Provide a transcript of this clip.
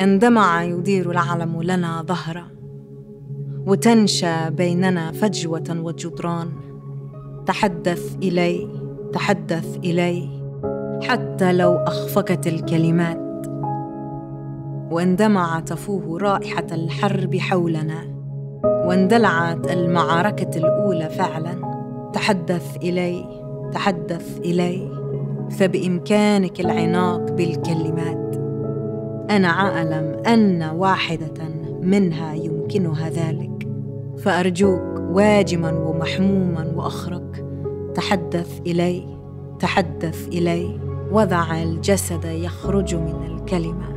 عندما يدير العلم لنا ظهرا وتنشأ بيننا فجوة وجدران. تحدث إلي تحدث إلي حتى لو أخفقت الكلمات. واندمع تفوه رائحة الحرب حولنا. واندلعت المعركة الأولى فعلا. تحدث إلي تحدث إلي. فبإمكانك العناق بالكلمات. أنا أعلم أن واحدة منها يمكنها ذلك. فأرجوك واجما ومحموما وأخرق. تحدث إلي تحدث إلي. وضع الجسد يخرج من الكلمة.